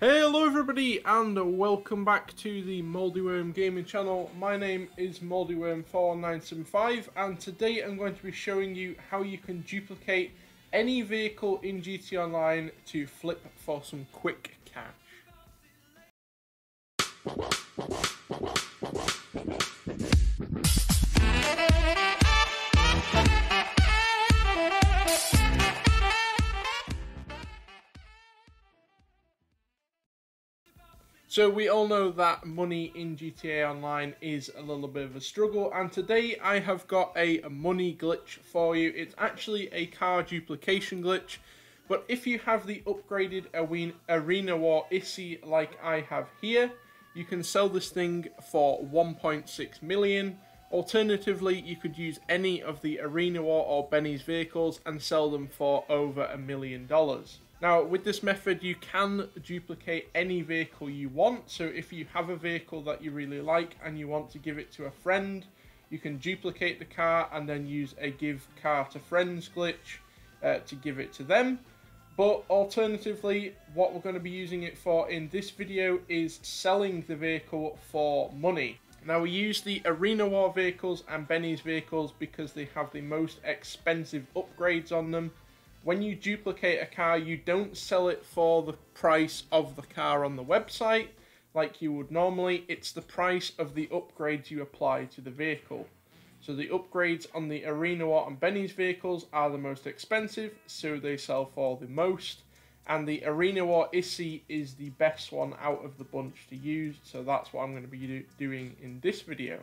Hey, hello everybody, and welcome back to the Moldyworm Gaming channel. My name is Moldyworm4975, and today I'm going to be showing you how you can duplicate any vehicle in GTA Online to flip for some quick cash. So we all know that money in GTA Online is a little bit of a struggle and today I have got a money glitch for you. It's actually a car duplication glitch but if you have the upgraded Arena War Issi like I have here you can sell this thing for 1.6 million. Alternatively you could use any of the Arena War or Benny's vehicles and sell them for over a million dollars. Now, with this method, you can duplicate any vehicle you want. So if you have a vehicle that you really like and you want to give it to a friend, you can duplicate the car and then use a give car to friends glitch uh, to give it to them. But alternatively, what we're going to be using it for in this video is selling the vehicle for money. Now we use the Arena War vehicles and Benny's vehicles because they have the most expensive upgrades on them when you duplicate a car, you don't sell it for the price of the car on the website like you would normally. It's the price of the upgrades you apply to the vehicle. So the upgrades on the Arena War and Benny's vehicles are the most expensive, so they sell for the most. And the Arena War Issi is the best one out of the bunch to use, so that's what I'm going to be do doing in this video.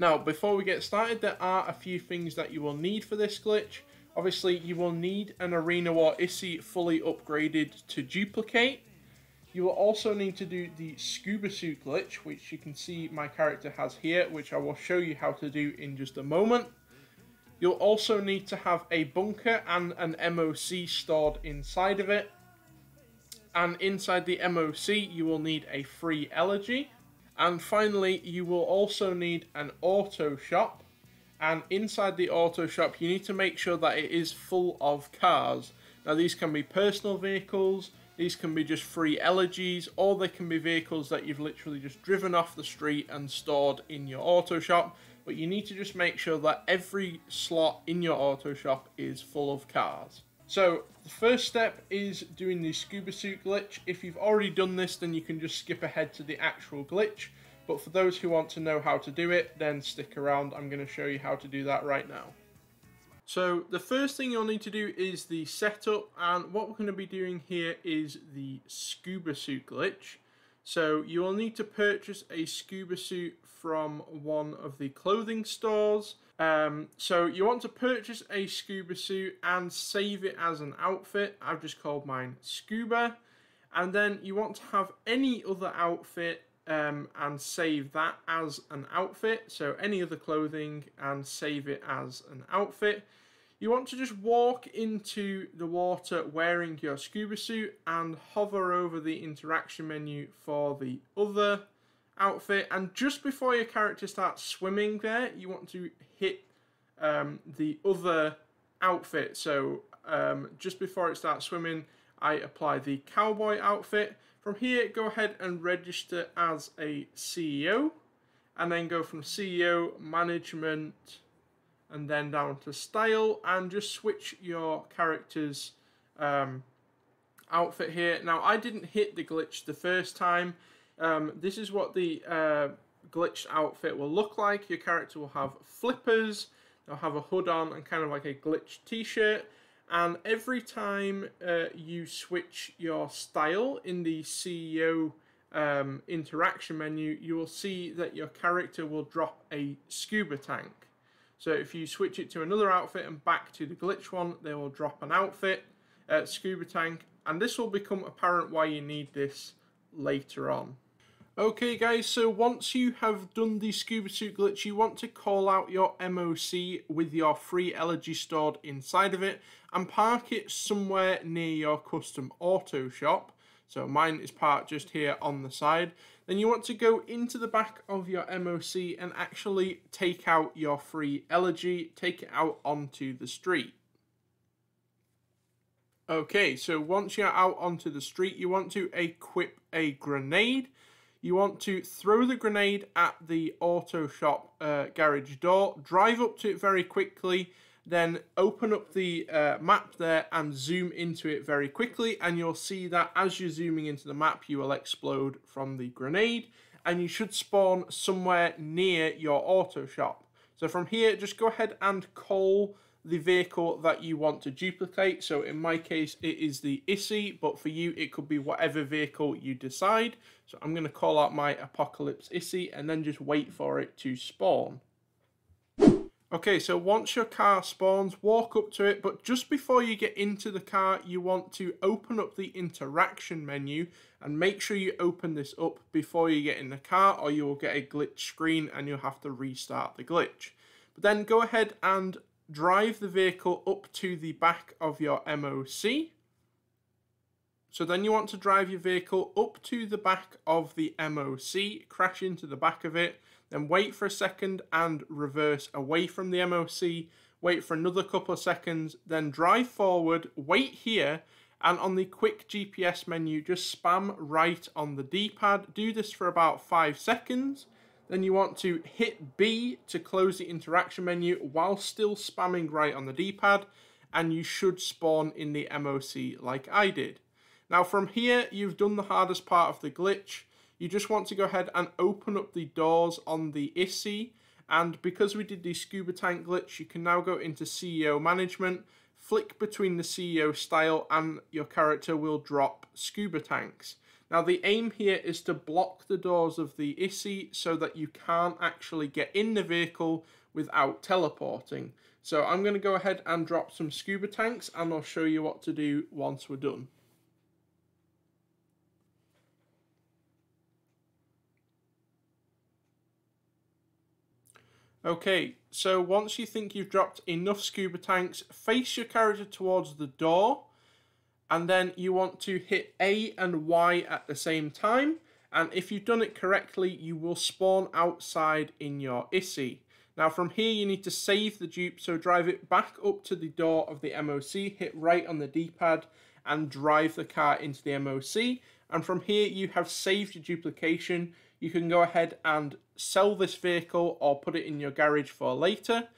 Now, before we get started, there are a few things that you will need for this glitch. Obviously, you will need an Arena War Issi fully upgraded to duplicate. You will also need to do the scuba suit glitch, which you can see my character has here, which I will show you how to do in just a moment. You'll also need to have a bunker and an MOC stored inside of it. And inside the MOC, you will need a free elegy. And finally, you will also need an auto shop and inside the auto shop you need to make sure that it is full of cars. Now these can be personal vehicles, these can be just free elegies, or they can be vehicles that you've literally just driven off the street and stored in your auto shop. But you need to just make sure that every slot in your auto shop is full of cars. So the first step is doing the scuba suit glitch. If you've already done this, then you can just skip ahead to the actual glitch. But for those who want to know how to do it, then stick around. I'm going to show you how to do that right now. So the first thing you'll need to do is the setup and what we're going to be doing here is the scuba suit glitch. So you will need to purchase a scuba suit from one of the clothing stores. Um, so you want to purchase a scuba suit and save it as an outfit. I've just called mine scuba. And then you want to have any other outfit um, and save that as an outfit. So any other clothing and save it as an outfit. You want to just walk into the water wearing your scuba suit and hover over the interaction menu for the other outfit. And just before your character starts swimming there, you want to hit um, the other outfit. So um, just before it starts swimming, I apply the cowboy outfit. From here, go ahead and register as a CEO, and then go from CEO, management, and then down to style, and just switch your character's um, outfit here. Now, I didn't hit the glitch the first time. Um, this is what the uh, glitched outfit will look like. Your character will have flippers, they'll have a hood on, and kind of like a glitched t-shirt and every time uh, you switch your style in the CEO um, interaction menu, you will see that your character will drop a scuba tank. So if you switch it to another outfit and back to the glitch one, they will drop an outfit, uh, scuba tank, and this will become apparent why you need this later on. Okay guys, so once you have done the scuba suit glitch, you want to call out your MOC with your free elegy stored inside of it and park it somewhere near your custom auto shop. So mine is parked just here on the side. Then you want to go into the back of your MOC and actually take out your free elegy, take it out onto the street. Okay, so once you're out onto the street, you want to equip a grenade. You want to throw the grenade at the auto shop uh, garage door, drive up to it very quickly, then open up the uh, map there and zoom into it very quickly and you'll see that as you're zooming into the map you will explode from the grenade and you should spawn somewhere near your auto shop. So from here just go ahead and call the vehicle that you want to duplicate. So in my case, it is the Issi, but for you, it could be whatever vehicle you decide. So I'm going to call out my Apocalypse Issi and then just wait for it to spawn. Okay, so once your car spawns, walk up to it, but just before you get into the car, you want to open up the interaction menu and make sure you open this up before you get in the car or you will get a glitch screen and you'll have to restart the glitch. But then go ahead and drive the vehicle up to the back of your MOC. So then you want to drive your vehicle up to the back of the MOC, crash into the back of it, then wait for a second and reverse away from the MOC, wait for another couple of seconds, then drive forward, wait here, and on the quick GPS menu, just spam right on the D-pad. Do this for about five seconds, then you want to hit B to close the interaction menu while still spamming right on the D-pad and you should spawn in the MOC like I did. Now from here, you've done the hardest part of the glitch. You just want to go ahead and open up the doors on the Issi and because we did the scuba tank glitch, you can now go into CEO management, flick between the CEO style and your character will drop scuba tanks. Now the aim here is to block the doors of the Issi so that you can't actually get in the vehicle without teleporting. So I'm going to go ahead and drop some scuba tanks and I'll show you what to do once we're done. Okay, so once you think you've dropped enough scuba tanks, face your character towards the door and then you want to hit A and Y at the same time and if you've done it correctly you will spawn outside in your Issi. Now from here you need to save the dupe so drive it back up to the door of the MOC, hit right on the D-pad and drive the car into the MOC and from here you have saved your duplication. You can go ahead and sell this vehicle or put it in your garage for later.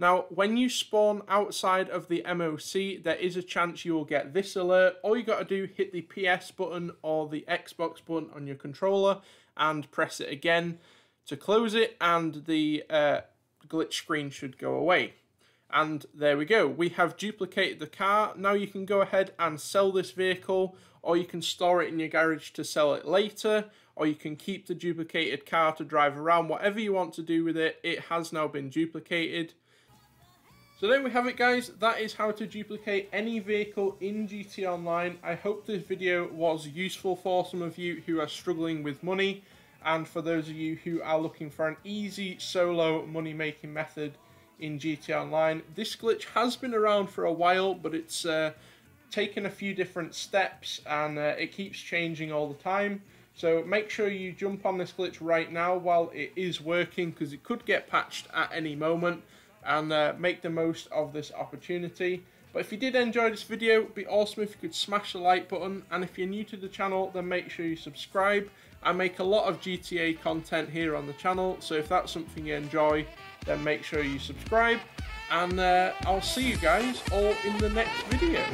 Now, when you spawn outside of the MOC, there is a chance you will get this alert. All you got to do, hit the PS button or the Xbox button on your controller and press it again to close it and the uh, glitch screen should go away. And there we go. We have duplicated the car. Now you can go ahead and sell this vehicle or you can store it in your garage to sell it later or you can keep the duplicated car to drive around. Whatever you want to do with it, it has now been duplicated. So there we have it guys, that is how to duplicate any vehicle in GTA Online. I hope this video was useful for some of you who are struggling with money and for those of you who are looking for an easy solo money making method in GTA Online. This glitch has been around for a while but it's uh, taken a few different steps and uh, it keeps changing all the time. So make sure you jump on this glitch right now while it is working because it could get patched at any moment and uh, make the most of this opportunity. But if you did enjoy this video, it'd be awesome if you could smash the like button. And if you're new to the channel, then make sure you subscribe. I make a lot of GTA content here on the channel, so if that's something you enjoy, then make sure you subscribe. And uh, I'll see you guys all in the next video.